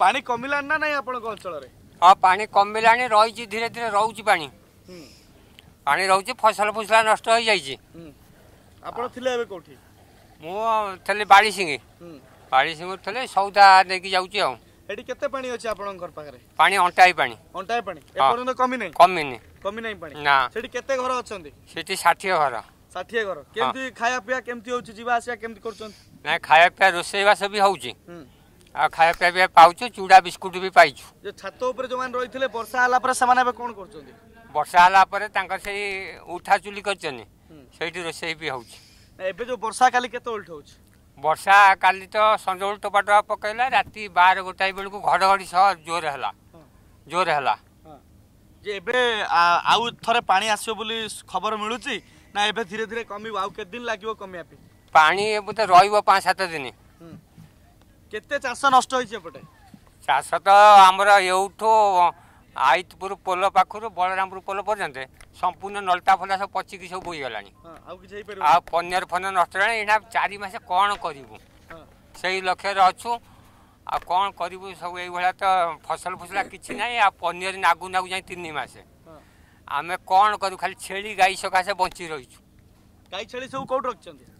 ପାଣି କମିଲାଣି ନା ନାହିଁ ଆପଣଙ୍କ ଅଞ୍ଚଳରେ ହଁ ପାଣି କମିଲାଣି ରହିଛି ଧୀରେ ଧୀରେ ରହୁଛି ପାଣି ପାଣି ରହୁଛି ଫସଲ ଫୁସଲା ନଷ୍ଟ ହେଇଯାଇଛି ଆପଣ ଥିଲେ ଏବେ କୋଉଠି ମୁଁ ଥିଲି ବାଳିସିଙ୍ଗି ବାଳିସିଙ୍ଗରୁ ଥିଲେ ସଉଦା ନେଇକି ଯାଉଛି ଆଉ ଏଠି କେତେ ପାଣି ଅଛି ଆପଣଙ୍କ ଘର ପାଖରେ ପାଣି ଅଣ୍ଟାଏ ପାଣି ଅଣ୍ଟାଏ ପାଣି ଏପର୍ଯ୍ୟନ୍ତ କମିନି କମିନି କମିନି ପାଣି ନା ସେଠି କେତେ ଘର ଅଛନ୍ତି ସେଠି ଷାଠିଏ ଘର ଷାଠିଏ ଘର କେମିତି ଖାଇବା ପିଇବା କେମିତି ହଉଛି ଯିବା ଆସିବା କେମିତି କରୁଛନ୍ତି ନା ଖାଇବା ପିଇବା ରୋଷେଇବାସ ବି ହଉଛି খাওয়া পিয়া পাওছু চুড়া বিস্কুট বি পাইছু যে ছাত উপরে যে রয়েছে বর্ষা হলা পরে সে কোণ করছেন বর্ষা হলা পরে তাঁর সেই উঠা চুলি করছেন সেইটি রোষেই বি হচ্ছে এবে যে বর্ষা কালি কত উল্ট হচ্ছে বর্ষা কালি তো সঞ্জবেল টোপা টোপা পকাইলা রাতে বার গোটাই বেড়ে ঘড়ঘড়ি সহ জোর হলা জোর হলা যে এবে আউ থরে পানি আসবে বলে খবর মিলুছি না এবে ধীরে ধীরে কমিব আউ কেতদিন লাগিব কমিয়া পাই পানি এবে তো রহব পাঁচ সাত দিন କେତେ ଚାଷ ନଷ୍ଟ ହେଇଛି ଏପଟେ ଚାଷ ତ ଆମର ଏଉଠୁ ଆଇତପୁର ପୋଲ ପାଖରୁ ବଳରାମପୁର ପୋଲ ପର୍ଯ୍ୟନ୍ତ ସମ୍ପୂର୍ଣ୍ଣ ନଲତା ଫଲା ସବୁ ପଚିକି ସବୁ ବୋଇଗଲାଣି ଆଉ ପନିର ଫନିର ନଷ୍ଟ ହେଲାଣି ଏଇଟା ଚାରି ମାସ କ'ଣ କରିବୁ ସେଇ ଲକ୍ଷ୍ୟରେ ଅଛୁ ଆଉ କ'ଣ କରିବୁ ସବୁ ଏଇଭଳିଆ ତ ଫସଲ ଫସଲା କିଛି ନାହିଁ ଆଉ ପନିର ନାଗୁ ନାଗୁ ଯାଇ ତିନି ମାସ ଆମେ କ'ଣ କରୁ ଖାଲି ଛେଳି ଗାଈ ସକାଶେ ବଞ୍ଚି ରହିଛୁ ଗାଈ ଛେଳି ସବୁ କୋଉଠି ରଖିଛନ୍ତି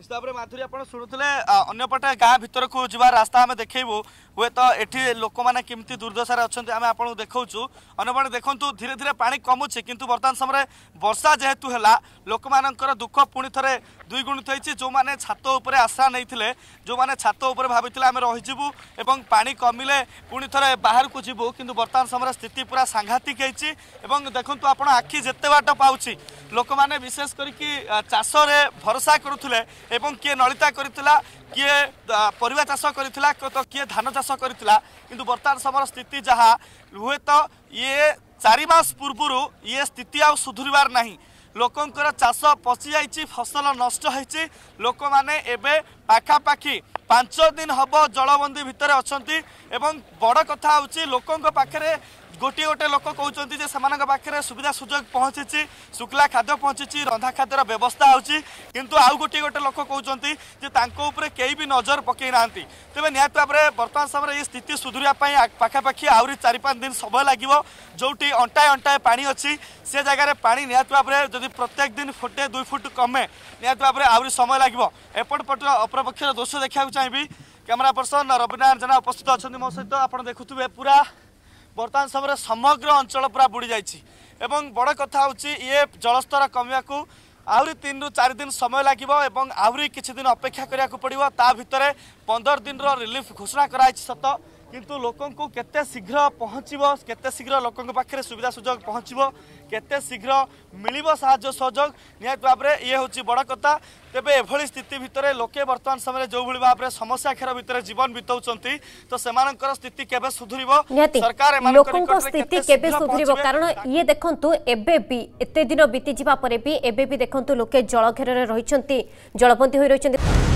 নিশ্চিত মাধুরী আপনার শুণুলে অন্যপটে গাঁ ভিতরক যাওয়ার রাস্তা আমি দেখবু হুয়েত এটি লোক মানে কমিটি দুর্দশার অনেক আমি আপনার দেখছু অন্যপটে দেখুন ধীরে ধীরে পাঁচ কমুছে কিন্তু বর্তমান সময় বর্ষা যেহেতু হল লোক মানুষ দুঃখ পুঁথ থে দ্বিগুণিত হয়েছে যে ছাত উপরে আশ্রা নেই যে ছাত উপরে ভাবিলে আমি রহিযু এবং পা কমিলে পুঁ থে বাহারক যু কিন্তু বর্তমান সময় স্থিতি পুরা সাংঘাতিক হয়েছে এবং দেখুন আপনার আখি যেতে বাট পাচ্ছি লোক মানে বিশেষ করি চাষের ভরসা করুলে এবং কি নলিতা করেছিলা কি পরিবা চাষ করেছিলা তো কি ধান চাষ করেছিলা কিন্তু বর্তমান সময় স্থিতি যাহা হুয়েত ইয়ে চারি মাস পূর্বর ইয়ে স্থিতি আধুরবার না লোকর চাষ পচি যাই ফসল নষ্ট হয়েছে লোক মানে এবে ପାଖାପାଖି ପାଞ୍ଚ ଦିନ ହେବ ଜଳବନ୍ଦୀ ଭିତରେ ଅଛନ୍ତି ଏବଂ ବଡ଼ କଥା ହେଉଛି ଲୋକଙ୍କ ପାଖରେ ଗୋଟିଏ ଗୋଟିଏ ଲୋକ କହୁଛନ୍ତି ଯେ ସେମାନଙ୍କ ପାଖରେ ସୁବିଧା ସୁଯୋଗ ପହଞ୍ଚିଛି ଶୁଖିଲା ଖାଦ୍ୟ ପହଞ୍ଚିଛି ରନ୍ଧା ଖାଦ୍ୟର ବ୍ୟବସ୍ଥା ହେଉଛି କିନ୍ତୁ ଆଉ ଗୋଟିଏ ଗୋଟିଏ ଲୋକ କହୁଛନ୍ତି ଯେ ତାଙ୍କ ଉପରେ କେହି ବି ନଜର ପକାଇ ନାହାନ୍ତି ତେବେ ନିହାତି ଭାବରେ ବର୍ତ୍ତମାନ ସମୟରେ ଏ ସ୍ଥିତି ସୁଧୁରିବା ପାଇଁ ପାଖାପାଖି ଆହୁରି ଚାରି ପାଞ୍ଚ ଦିନ ସମୟ ଲାଗିବ ଯେଉଁଠି ଅଣ୍ଟାଏ ଅଣ୍ଟାଏ ପାଣି ଅଛି ସେ ଜାଗାରେ ପାଣି ନିହାତି ଭାବରେ ଯଦି ପ୍ରତ୍ୟେକ ଦିନ ଫୁଟେ ଦୁଇ ଫୁଟ କମେ ନିହାତି ଆହୁରି ସମୟ ଲାଗିବ ଏପଟ ପକ୍ଷର ଦୋଷ ଦେଖିବାକୁ ଚାହିଁବି କ୍ୟାମେରା ପର୍ସନ ରବିନାରାୟଣ ଜେନା ଉପସ୍ଥିତ ଅଛନ୍ତି ମୋ ସହିତ ଆପଣ ଦେଖୁଥିବେ ପୁରା ବର୍ତ୍ତମାନ ସମୟରେ ସମଗ୍ର ଅଞ୍ଚଳ ପୁରା ବୁଡ଼ି ଯାଇଛି ଏବଂ ବଡ଼ କଥା ହେଉଛି ଇଏ ଜଳସ୍ତର କମିବାକୁ ଆହୁରି ତିନିରୁ ଚାରି ଦିନ ସମୟ ଲାଗିବ ଏବଂ ଆହୁରି କିଛି ଦିନ ଅପେକ୍ଷା କରିବାକୁ ପଡ଼ିବ ତା ଭିତରେ ପନ୍ଦର ଦିନର ରିଲିଫ୍ ଘୋଷଣା କରାଯାଇଛି ସତ কিন্তু ଲୋକଙ୍କୁ କେତେ ଶୀଘ୍ର ପହଞ୍ଚିବ କେତେ ଶୀଘ୍ର ଲୋକଙ୍କ ପାଖରେ ସୁବିଧା ସୁଯୋଗ ପହଞ୍ଚିବ କେତେ ଶୀଘ୍ର ମିଳିବ ସାହାଯ୍ୟ ସହଯୋଗ ନିହାତି ଭାବରେ ଇଏ ହେଉଛି ବଡ଼ କଥା ତେବେ ଏଭଳି ସ୍ଥିତି ଭିତରେ ଲୋକେ ବର୍ତ୍ତମାନ ସମୟରେ ଯେଉଁଭଳି ଭାବରେ ସମସ୍ୟା ଖେର ଭିତରେ ଜୀବନ ବିତାଉଛନ୍ତି ତ ସେମାନଙ୍କର ସ୍ଥିତି କେବେ ସୁଧୁରିବ ସରକାର ଲୋକଙ୍କ ସ୍ଥିତି କେବେ ସୁଧୁରିବ କାରଣ ଇଏ ଦେଖନ୍ତୁ ଏବେ ବି ଏତେ ଦିନ ବିତିଯିବା ପରେ ବି ଏବେ ବି ଦେଖନ୍ତୁ ଲୋକେ ଜଳ ଘେରରେ ରହିଛନ୍ତି ଜଳବନ୍ଦୀ ହୋଇ ରହିଛନ୍ତି